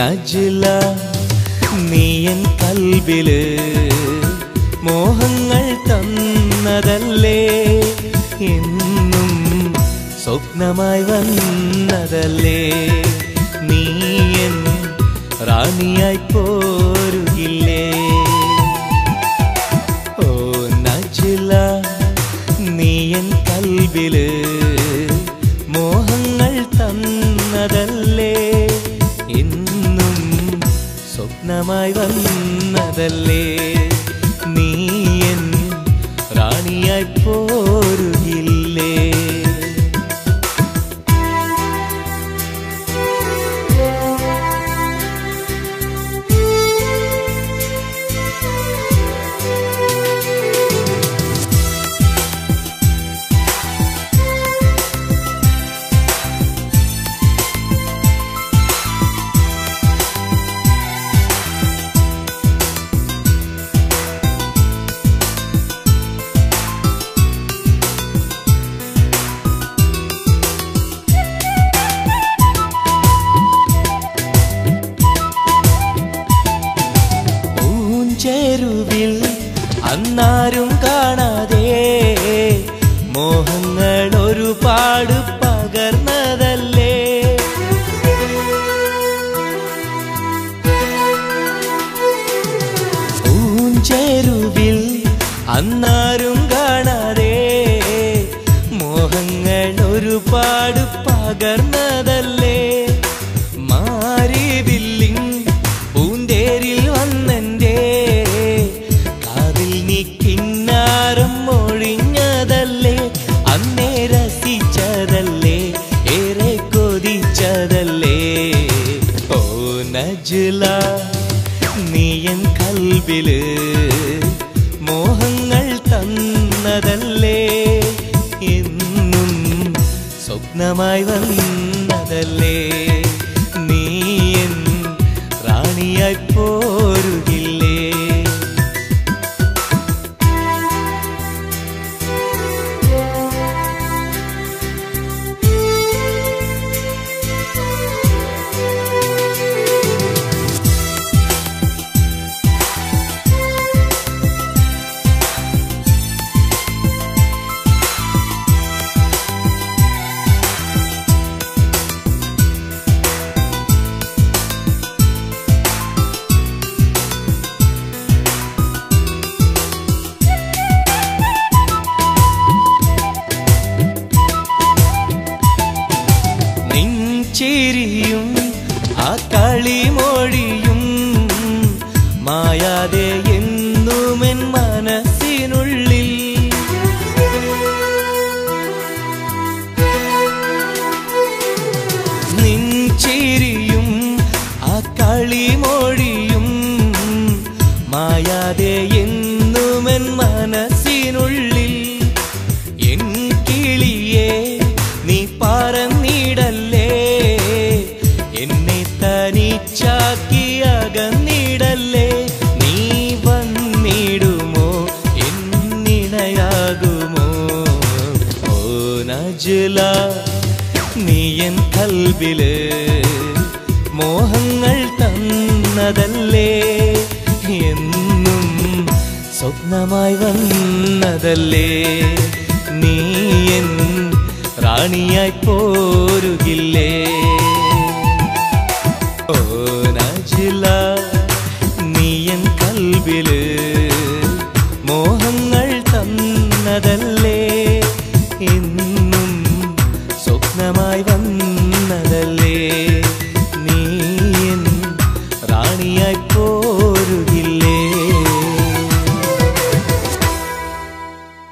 Najla നീയൻ കൽബിൽ മോഹങ്ങൾ തന്നതല്ലേ? എന്നും സ്വപ്നമായി വന്നതല്ലേ? നീയൻ റാണിയായി പോരുകില്ലേ? ഓ നജില നീയൻ കൽബിൽ മോഹങ്ങൾ തന്നതല്ലേ? സ്വപ്നമായി വന്നതല്ലേ നീയൻ റാണിയായി പോരുകില്ലേ പൂഞ്ചെരുവിൽ അന്നാരും കാണാതെ മോഹങ്ങൾ ഒരുപാട് പകർന്നതല്ലേ? മാറിവില്ലിൻ പൂന്തേരിൽ കാതിൽ രസിച്ചതല്ലേ? ഏറെ കൊതിച്ചതല്ലേ? ഓ നീയൻ കൽബിൽ തന്നതല്ലേ എന്നും സ്വപ്നമായി വന്നതല്ലേ നീയൻ റാണിയായി പോരുകില്ലേ നിൻചിരിയും ആ കളിമൊഴിയും മായാതെ എന്നുമെൻ മനസ്സിനുള്ളിൽ. നിൻചിരിയും ആ കളിമൊഴിയും മായാതെ എന്നുമെൻ മനസ്സിനുള്ളിൽ. നജുല നീ എൻ കൽബിൽ മോഹങ്ങൾ തന്നതല്ലേ? എന്നും സ്വപ്നമായി വന്നതല്ലേ? നീ എൻ റാണിയായി പോരുകില്ലേ? ഓ മോഹങ്ങൾ തന്നതല്ലേ? എന്നും